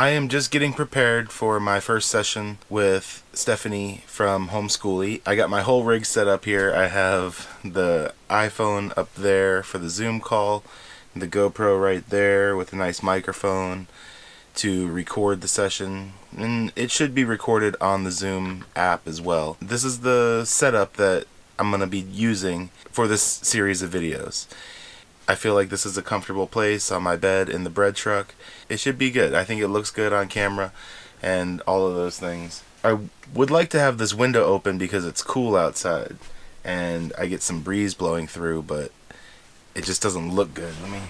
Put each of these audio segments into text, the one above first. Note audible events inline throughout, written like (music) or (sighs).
I am just getting prepared for my first session with Stephanie from Homeskoolie. I got my whole rig set up here. I have the iPhone up there for the Zoom call, the GoPro right there with a nice microphone to record the session and it should be recorded on the Zoom app as well. This is the setup that I'm going to be using for this series of videos. I feel like this is a comfortable place on my bed in the bread truck. It should be good. I think it looks good on camera and all of those things. I would like to have this window open because it's cool outside and I get some breeze blowing through, but it just doesn't look good. Let me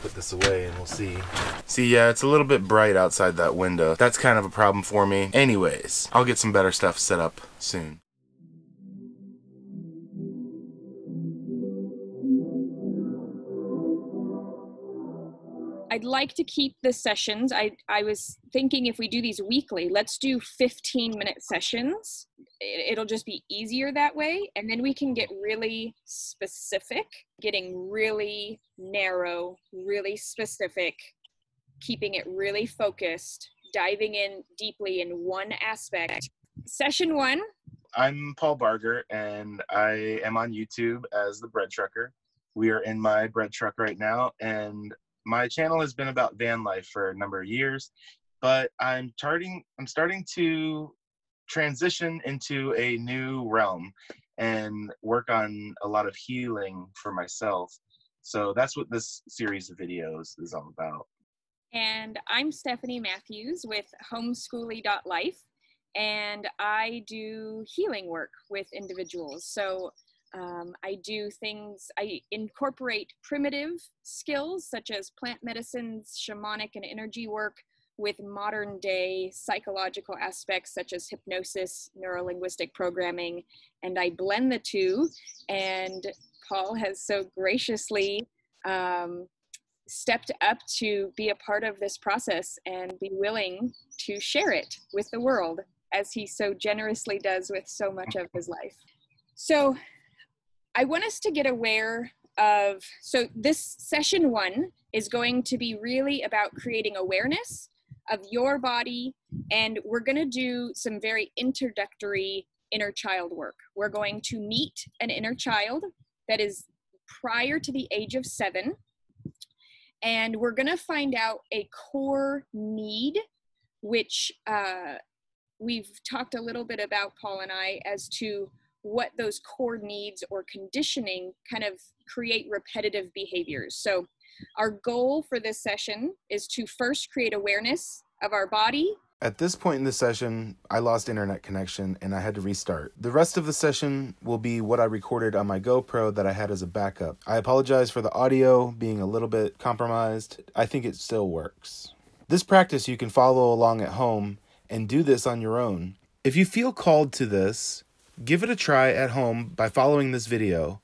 put this away and we'll see. See, yeah, it's a little bit bright outside that window. That's kind of a problem for me. Anyways, I'll get some better stuff set up soon. I'd like to keep the sessions. I, I was thinking if we do these weekly, let's do 15 minute sessions. It, it'll just be easier that way. And then we can get really specific, getting really narrow, really specific, keeping it really focused, diving in deeply in one aspect. Session one. I'm Paul Barger, and I am on YouTube as the Bread Trucker. We are in my bread truck right now, and my channel has been about van life for a number of years, but I'm starting I'm starting to transition into a new realm and work on a lot of healing for myself. So that's what this series of videos is all about. And I'm Stephanie Mathews with homeskoolie.life and I do healing work with individuals. So um, I do things, I incorporate primitive skills such as plant medicines, shamanic and energy work with modern day psychological aspects such as hypnosis, neurolinguistic programming, and I blend the two. And Paul has so graciously um, stepped up to be a part of this process and be willing to share it with the world as he so generously does with so much of his life. So, I want us to get aware of so this session one is going to be really about creating awareness of your body and we're going to do some very introductory inner child work. We're going to meet an inner child that is prior to the age of seven and we're going to find out a core need which uh, we've talked a little bit about paul and i as to what those core needs or conditioning kind of create repetitive behaviors. So, our goal for this session is to first create awareness of our body. At this point in the session, I lost internet connection and I had to restart. The rest of the session will be what I recorded on my GoPro that I had as a backup. I apologize for the audio being a little bit compromised. I think it still works. This practice you can follow along at home and do this on your own. If you feel called to this, Give it a try at home by following this video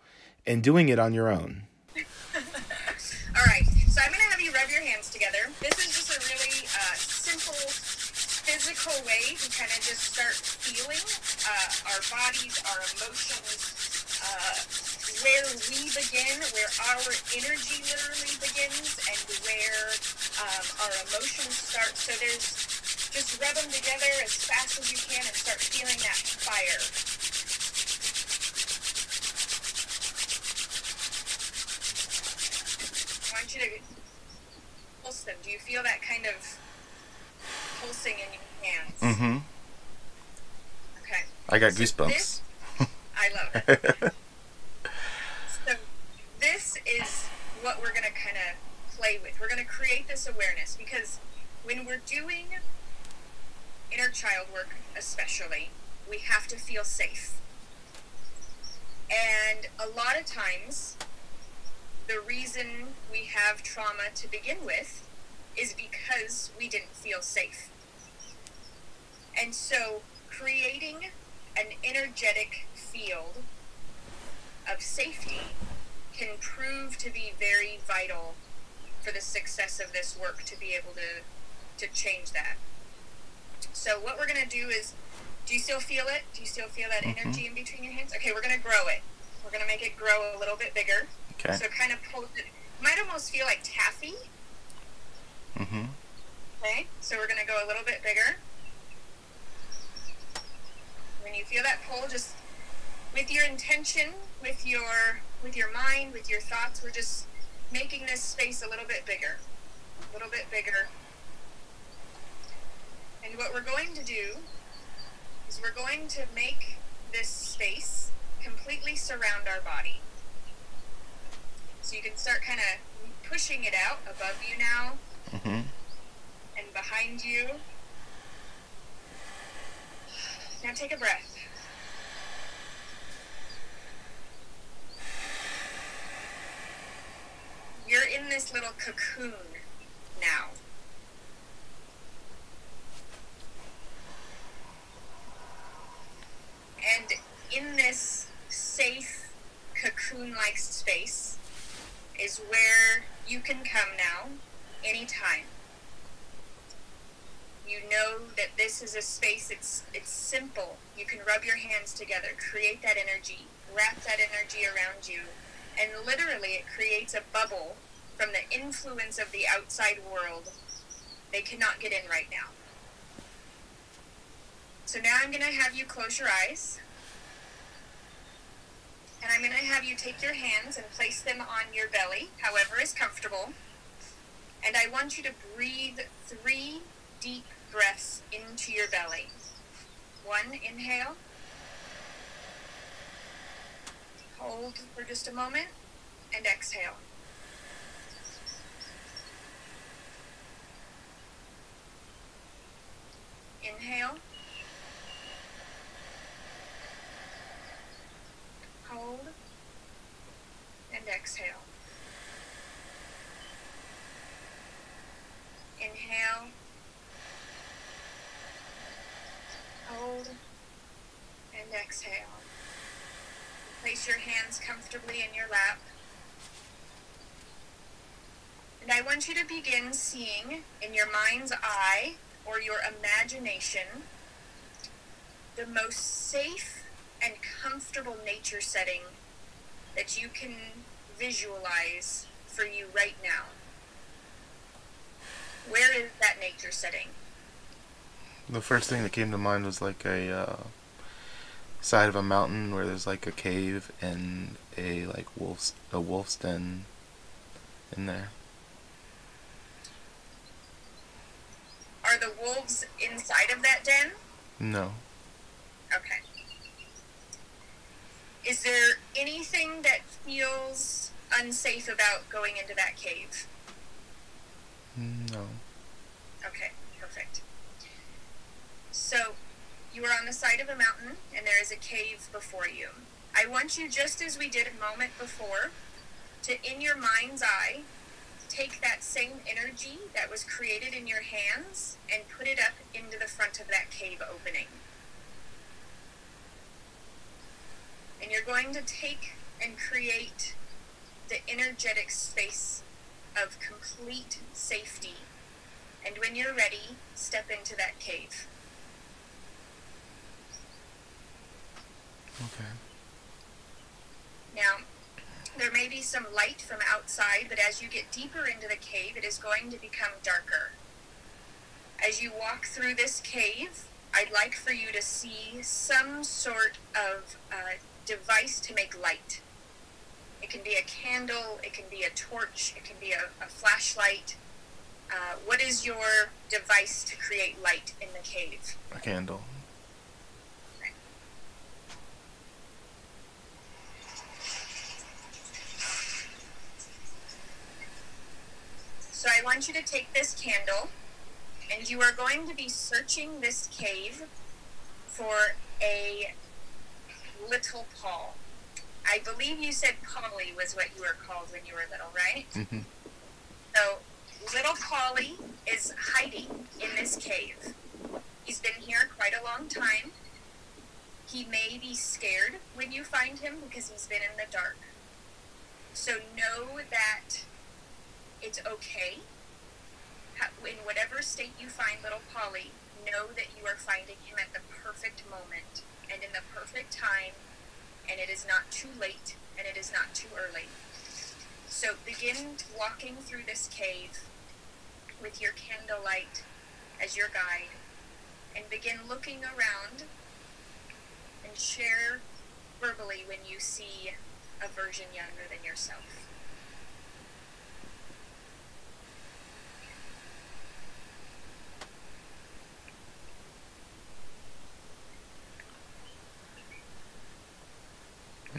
and doing it on your own. (laughs) All right, so I'm going to have you rub your hands together. This is just a really uh, simple physical way to kind of just start feeling uh, our bodies, our emotions, uh, where we begin, where our energy literally begins, and where um, our emotions start. So there's just rub them together as fast as you can and start feeling that fire. I Want you to pulse them. Do you feel that kind of pulsing in your hands? Mm-hmm. Okay. I got so goosebumps. This, I love it. (laughs) so this is what we're going to kind of play with. We're going to create this awareness because when we're doing inner child work, especially, we have to feel safe. And a lot of times, the reason we have trauma to begin with is because we didn't feel safe. And so creating an energetic field of safety can prove to be very vital for the success of this work to be able to to change that. So what we're going to do is do you still feel it? Do you still feel that mm-hmm. energy in between your hands? Okay, we're going to grow it. We're going to make it grow a little bit bigger. Okay. So kind of pull it. Might almost feel like taffy. Mm-hmm. Okay, so we're gonna go a little bit bigger. When you feel that pull, just with your intention, with your with your mind, with your thoughts, we're just making this space a little bit bigger. A little bit bigger. And what we're going to do is we're going to make this space completely surround our body. So you can start kind of pushing it out above you now Mm-hmm. and behind you. Now take a breath. You're in this little cocoon now. And in this safe cocoon like space is where you can come now anytime. You know that this is a space it's it's simple. You can rub your hands together, create that energy, wrap that energy around you, and literally it creates a bubble from the influence of the outside world. They cannot get in right now. So now I'm going to have you close your eyes. And I'm going to have you take your hands and place them on your belly, however is comfortable. And I want you to breathe three deep breaths into your belly. One, inhale. Hold for just a moment and exhale. Inhale. Hold and exhale. Inhale. Hold and exhale. Place your hands comfortably in your lap. And I want you to begin seeing in your mind's eye or your imagination the most safe and comfortable nature setting that you can visualize for you right now. Where is that nature setting? The first thing that came to mind was like a uh, side of a mountain where there's like a cave and a like wolf's a wolf's den in there. Are the wolves inside of that den? No. Okay. Is there anything that feels unsafe about going into that cave? No. Okay, perfect. So, you are on the side of a mountain and there is a cave before you. I want you, just as we did a moment before, to, in your mind's eye, take that same energy that was created in your hands and put it up into the front of that cave opening. And you're going to take and create the energetic space of complete safety. And when you're ready, step into that cave. Okay. Now, there may be some light from outside, but as you get deeper into the cave, it is going to become darker. As you walk through this cave, I'd like for you to see some sort of uh, device to make light. It can be a candle, it can be a torch, it can be a, a flashlight. Uh, what is your device to create light in the cave? A candle. So I want you to take this candle and you are going to be searching this cave for a little Paul. I believe you said Polly was what you were called when you were little, right? hmm So little Polly is hiding in this cave. He's been here quite a long time. He may be scared when you find him because he's been in the dark. So know that it's okay. In whatever state you find little Polly, know that you are finding him at the perfect moment and in the perfect time, and it is not too late and it is not too early. So begin walking through this cave with your candlelight as your guide and begin looking around and share verbally when you see a version younger than yourself.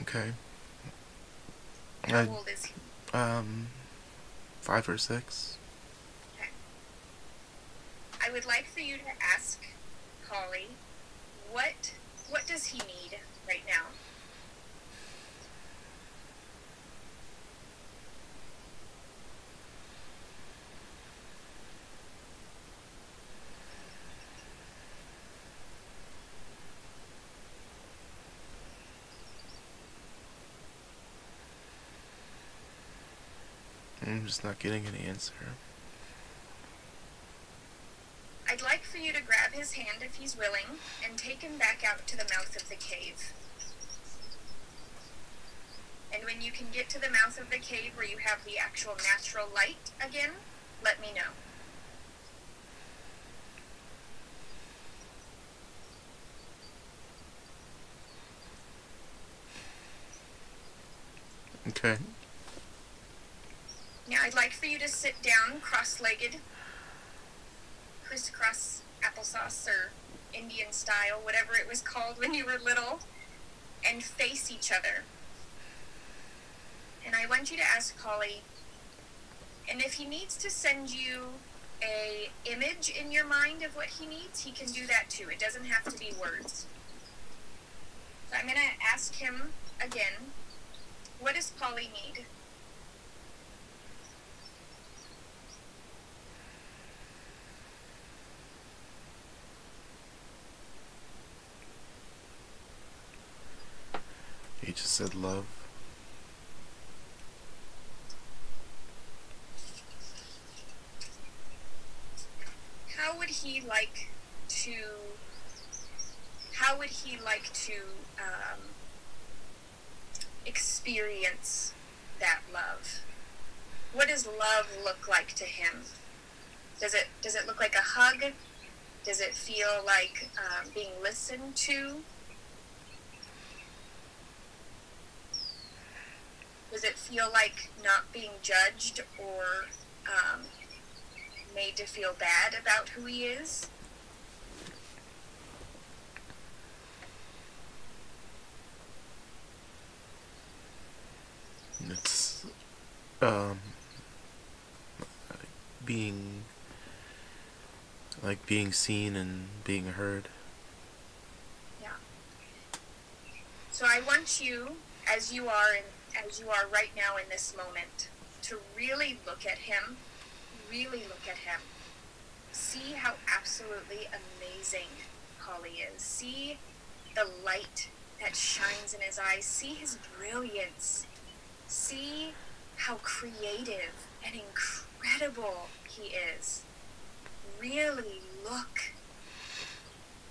Okay. How I, old is he? um, five or six. I would like for you to ask Polly, what what does he need right now? I'm just not getting any answer. I'd like for you to grab his hand if he's willing and take him back out to the mouth of the cave. And when you can get to the mouth of the cave where you have the actual natural light again, let me know. Okay. Now I'd like for you to sit down cross-legged, crisscross applesauce or Indian style, whatever it was called when you were little, and face each other. And I want you to ask Polly, and if he needs to send you a image in your mind of what he needs, he can do that too. It doesn't have to be words. So I'm going to ask him again, what does Polly need? He just said love. how would he like to how would he like to um, experience that love? What does love look like to him? Does it does it look like a hug? Does it feel like um, being listened to does it feel like not being judged or um, made to feel bad about who he is. It's um being like being seen and being heard. Yeah. So I want you, as you are in, as you are right now in this moment, to really look at him, really look at him. See how absolutely amazing Polly is. See the light that shines in his eyes. See his brilliance. See how creative and incredible he is. Really look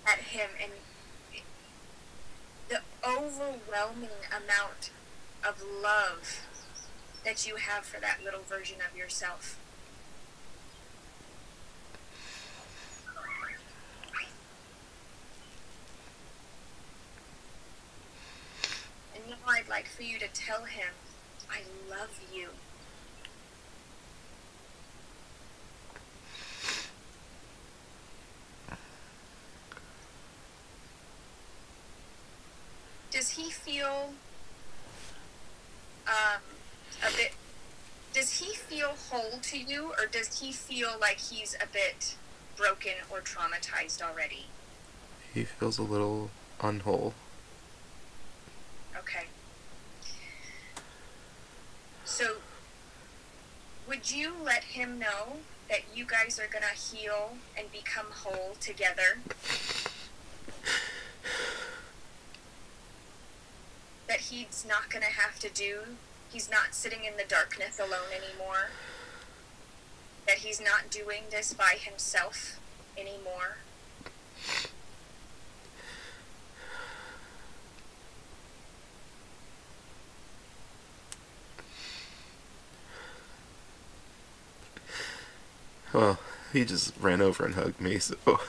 at him and the overwhelming amount of love that you have for that little version of yourself. And now I'd like for you to tell him, I love you. Does he feel um, a bit? Does he feel whole to you, or does he feel like he's a bit broken or traumatized already? He feels a little unwhole. Okay. So, would you let him know that you guys are gonna heal and become whole together? (sighs) that he's not gonna have to do, he's not sitting in the darkness alone anymore. He's not doing this by himself anymore. Well, he just ran over and hugged me. So. (laughs)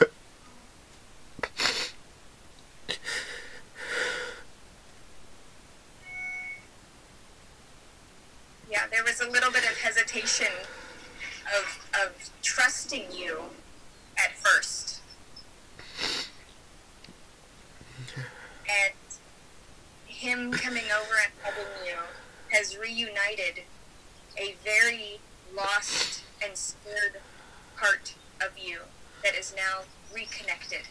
Yeah, there was a little bit of hesitation of of trusting you at first. And him coming over and hugging you has reunited a very lost and scared part of you that is now reconnected.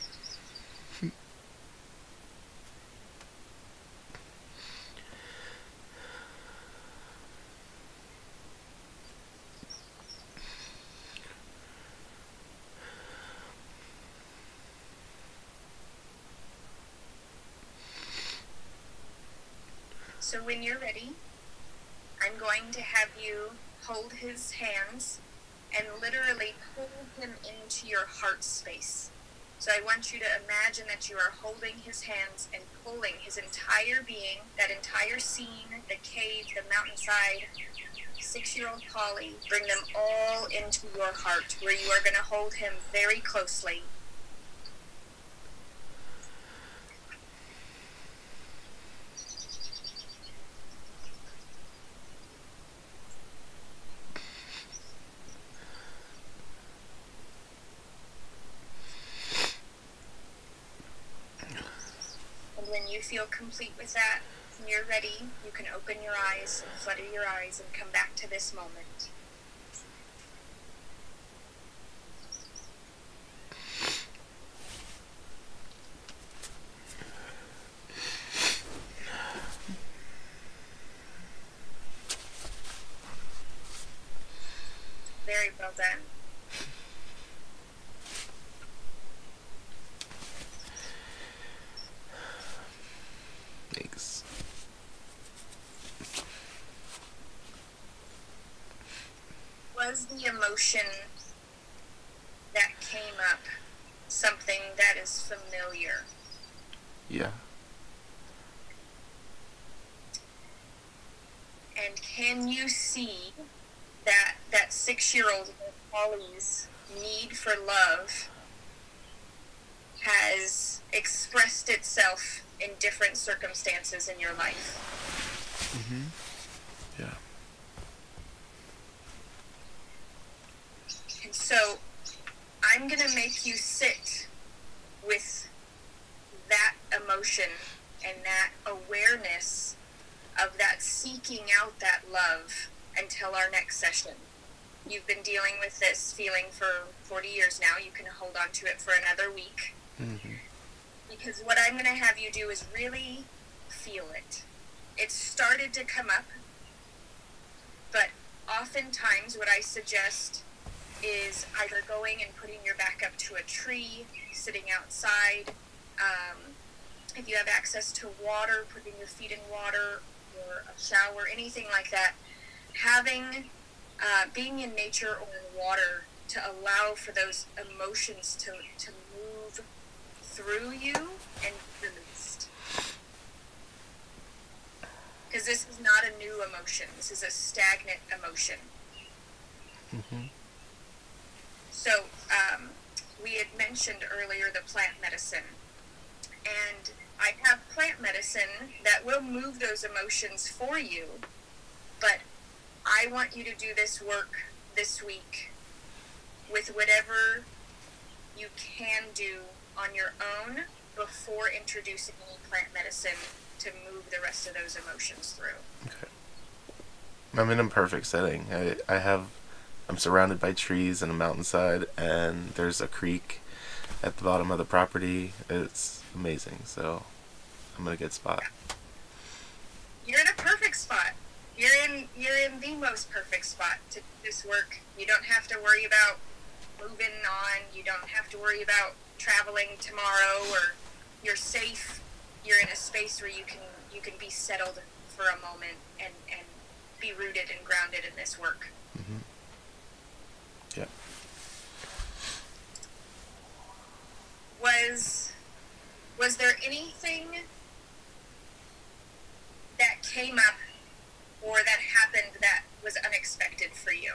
So when you're ready, I'm going to have you hold his hands and literally pull him into your heart space. So I want you to imagine that you are holding his hands and pulling his entire being, that entire scene, the cave, the mountainside, six year old Polly, bring them all into your heart where you are going to hold him very closely. And when you feel complete with that, and you're ready, you can open your eyes and flutter your eyes and come back to this moment. Very well done. Thanks. was the emotion that came up something that is familiar? Yeah. And can you see that that six-year-old Polly's need for love has expressed itself in different circumstances in your life? Mm-hmm. Yeah. And so I'm going to make you sit with that emotion and that awareness of that seeking out that love until our next session. You've been dealing with this feeling for 40 years now. You can hold on to it for another week. Mm-hmm. Because what I'm going to have you do is really feel it. It started to come up, but oftentimes what I suggest is either going and putting your back up to a tree, sitting outside. Um, if you have access to water, putting your feet in water or a shower, anything like that. Having, uh, being in nature or in water to allow for those emotions to, to move through you and released. Because this is not a new emotion, this is a stagnant emotion. Mm-hmm. So, um, we had mentioned earlier the plant medicine. And I have plant medicine that will move those emotions for you, but I want you to do this work this week with whatever you can do on your own before introducing any plant medicine to move the rest of those emotions through. Okay. I'm in a perfect setting. I, I have I'm surrounded by trees and a mountainside and there's a creek at the bottom of the property. It's amazing. So I'm in a good spot. You're in a perfect spot. You're in you're in the most perfect spot to do this work. You don't have to worry about moving on. You don't have to worry about traveling tomorrow or you're safe. You're in a space where you can you can be settled for a moment and, and be rooted and grounded in this work. Mm-hmm. Yeah. Was was there anything that came up or that happened that was unexpected for you?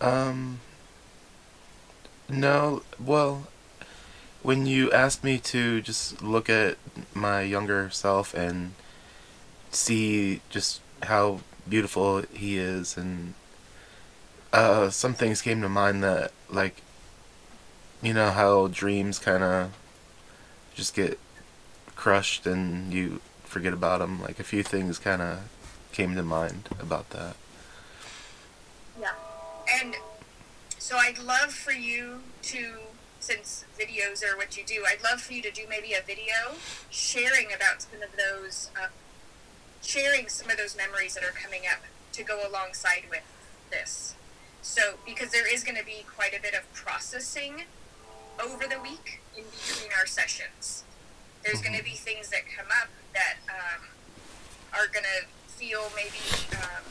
Um, No, well, when you asked me to just look at my younger self and see just how beautiful he is and uh, some things came to mind that like you know how dreams kind of just get crushed and you forget about them like a few things kind of came to mind about that Yeah. And so I'd love for you to, since videos are what you do, I'd love for you to do maybe a video sharing about some of those, uh, sharing some of those memories that are coming up to go alongside with this. So, because there is going to be quite a bit of processing over the week in between our sessions. There's going to be things that come up that um, are going to feel maybe um,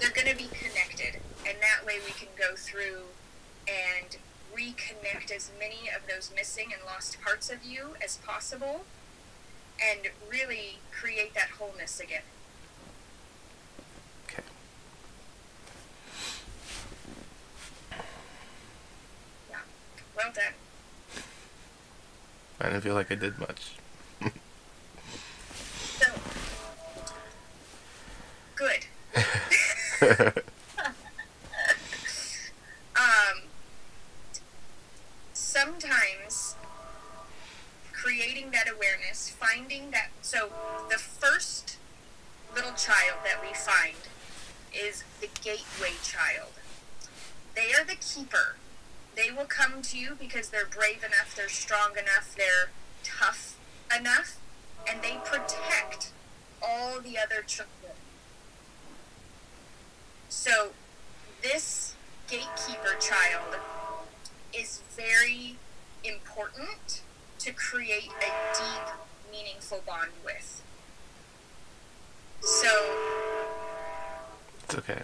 they're going to be connected and that way we can go through and reconnect as many of those missing and lost parts of you as possible and really create that wholeness again. Okay. Yeah. Well done. I didn't feel like i did much. So good (laughs) (laughs) um, sometimes creating that awareness, finding that. So, the first little child that we find is the gateway child. They are the keeper. They will come to you because they're brave enough, they're strong enough, they're tough enough, and they protect all the other children. So, this gatekeeper child is very important to create a deep, meaningful bond with. So, it's okay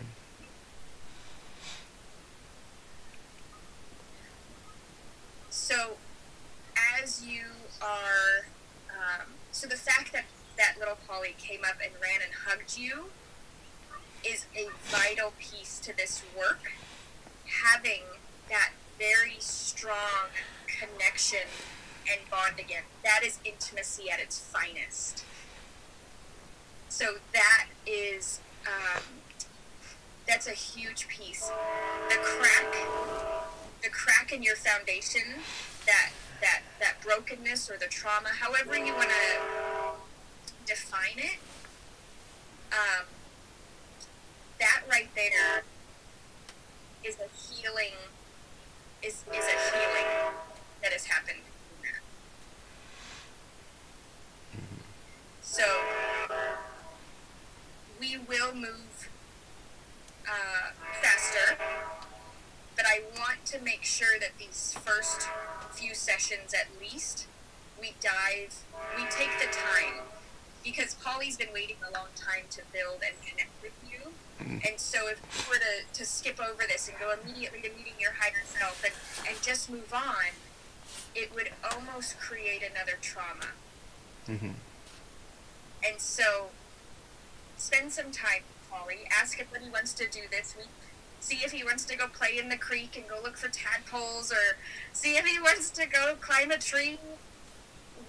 so as you are, um, so the fact that that little Polly came up and ran and hugged you is a vital piece to this work. Having that very strong connection and bond again. That is intimacy at its finest. So that is um, that's a huge piece. The crack, the crack in your foundation, that that that brokenness or the trauma, however you want to define it. Um, that right there is a healing is is a healing that has happened. So we will move uh, faster, but I want to make sure that these first few sessions, at least, we dive, we take the time because Polly's been waiting a long time to build and connect with you. And so if we were to, to skip over this and go immediately to meeting your higher self and, and just move on, it would almost create another trauma. mm-hmm. And so spend some time with Polly. Ask him what he wants to do this week. See if he wants to go play in the creek and go look for tadpoles or see if he wants to go climb a tree.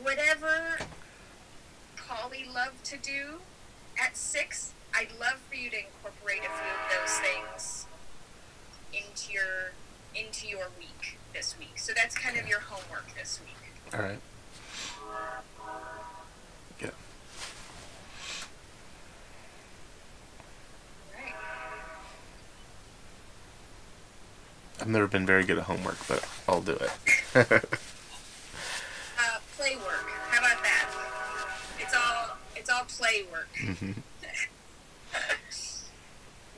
Whatever Polly loved to do at six, I'd love for you to incorporate a few of those things into your into your week this week. So that's kind of your homework this week. all right yeah Right. I've never been very good at homework but i'll do it (laughs) Uh, play work. How about that? It's all it's all play work. Mhm. (laughs)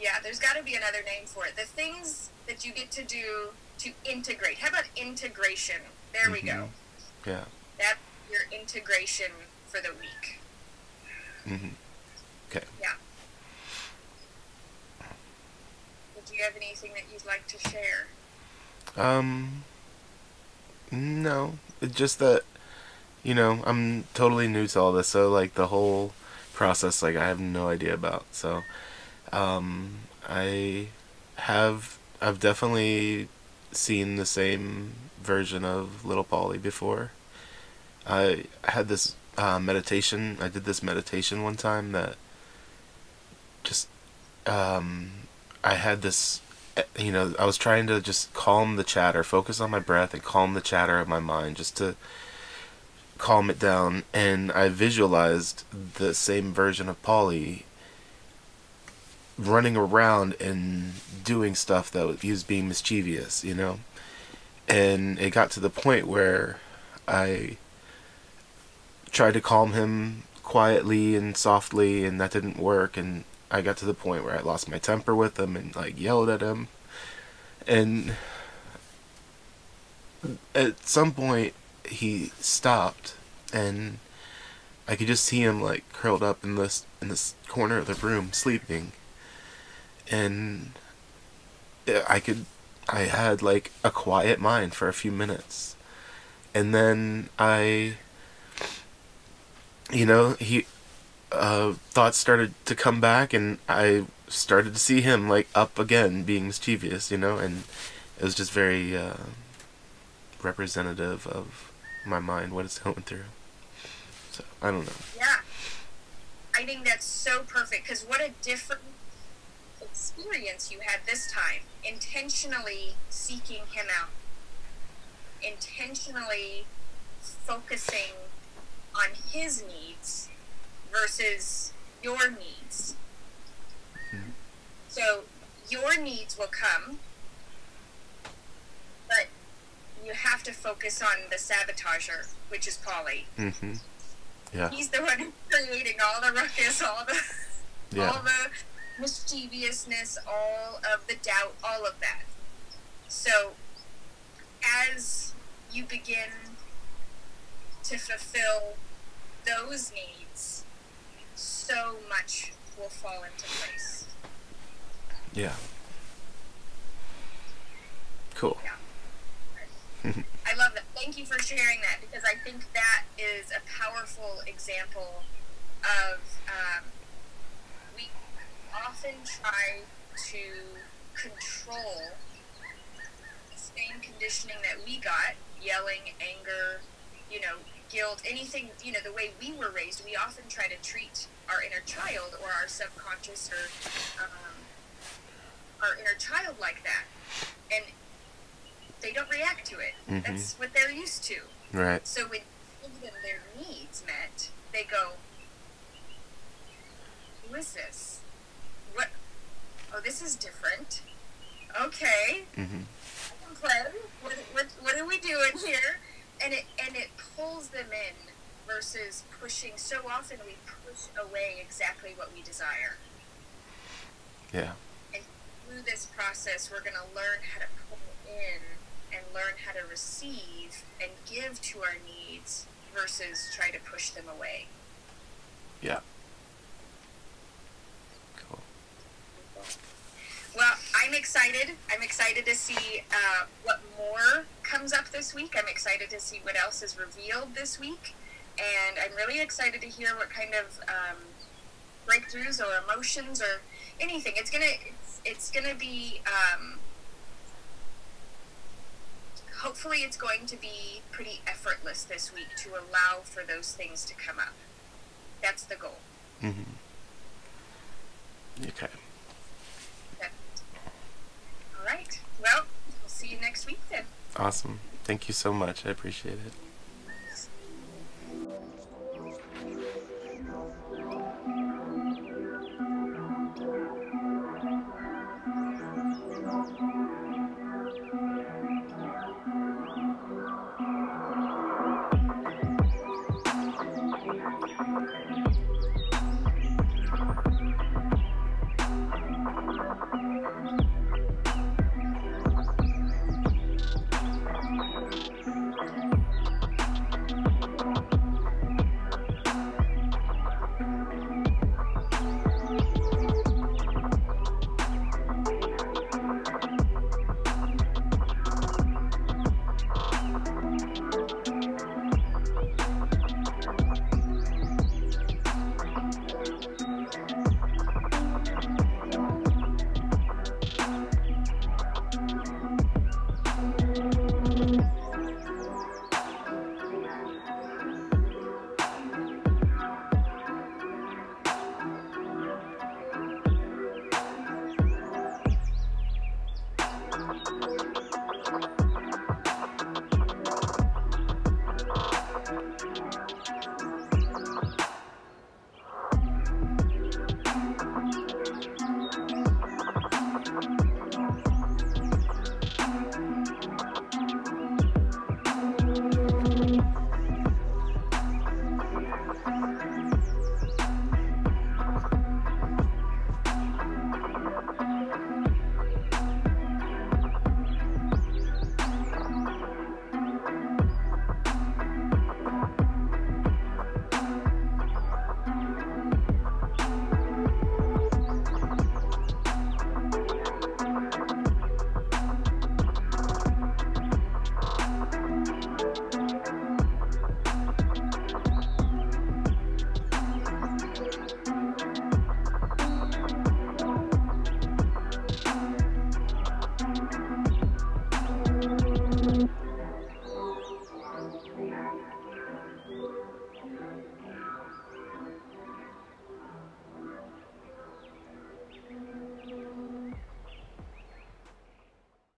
yeah, there's got to be another name for it. The things that you get to do to integrate. How about integration? There we go. yeah That's your integration for the week. mm-hmm. okay Yeah. Do you have anything that you'd like to share? Um, no, it's just that, you know, I'm totally new to all this, so like the whole process, like I have no idea about. So, um, I have, I've definitely seen the same version of Little Polly before. I had this uh, meditation. I did this meditation one time that just um, I had this. eh, You know, I was trying to just calm the chatter, focus on my breath, and calm the chatter of my mind, just to calm it down. And I visualized the same version of Polly running around and doing stuff that he was being mischievous, you know. And it got to the point where I tried to calm him quietly and softly, and that didn't work. And I got to the point where I lost my temper with him and like yelled at him. And at some point, he stopped, and I could just see him like curled up in this in this corner of the room sleeping. And I could, I had like a quiet mind for a few minutes, and then I you know, he uh, thoughts started to come back, and I started to see him like up again, being mischievous, you know, and it was just very uh, representative of my mind, what it's (laughs) going through. So I don't know. Yeah. I think that's so perfect because what a different experience you had this time. Intentionally seeking him out, intentionally focusing on his needs versus your needs. Mhm. So your needs will come, but you have to focus on the sabotager, which is Polly. Mm-hmm. Yeah. He's the one creating all the ruckus, all the Yeah. all the mischievousness, all of the doubt, all of that. So as you begin to fulfill those needs, so much will fall into place. Yeah. Cool. I love that. Thank you for sharing that because I think that is a powerful example of um, we often try to control the same conditioning that we got yelling, anger, guilt, anything, you know, the way we were raised. We often try to treat our inner child or our subconscious or um, our inner child like that. And they don't react to it. Mhm. That's what they're used to. Right. So when them their needs met, they go, "Who is this? What? Oh, this is different. Okay, Mm-hmm. I can play. What, what, what are we doing here?" And it and it pulls them in versus pushing. So often we push away exactly what we desire. Yeah. And through this process, we're going to learn how to pull in and learn how to receive and give to our needs versus try to push them away. Yeah. Cool. Well, I'm excited. I'm excited to see uh, what more comes up this week. I'm excited to see what else is revealed this week. And I'm really excited to hear what kind of um, breakthroughs or emotions or anything. It's gonna it's, it's gonna be um, hopefully it's going to be pretty effortless this week to allow for those things to come up. That's the goal. Mm-hmm. Okay. All right. Well, we'll see you next week then. Awesome. Thank you so much. I appreciate it.